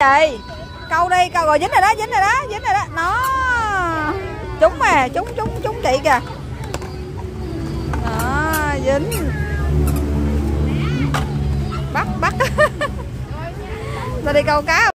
chị câu đi, câu rồi dính rồi đó, dính rồi đó, dính rồi đó. Nó. Trúng mà, trúng trúng trúng chị kìa. Đó, dính. Bắt bắt. Ra đi câu cá.